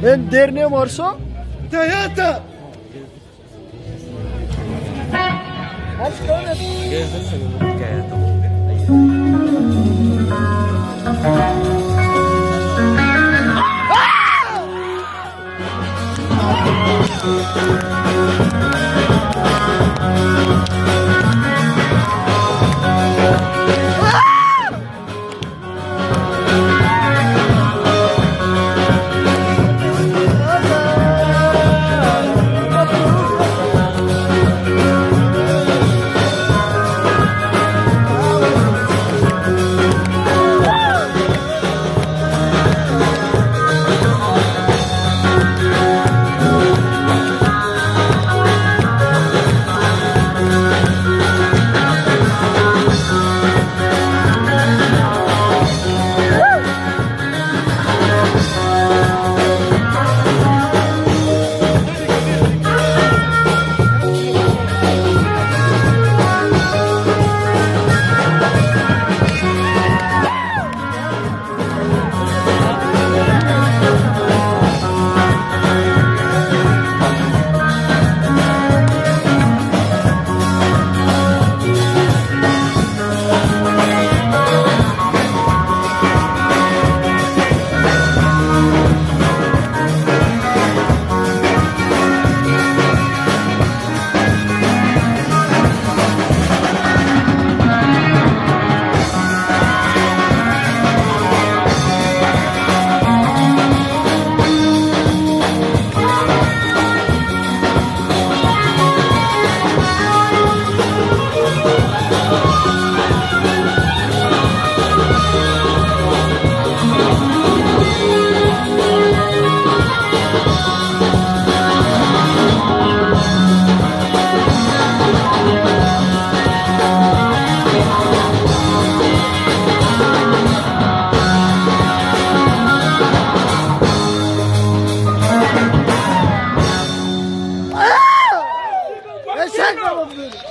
Venderne morso? Toyota! Acho que Bola, filho!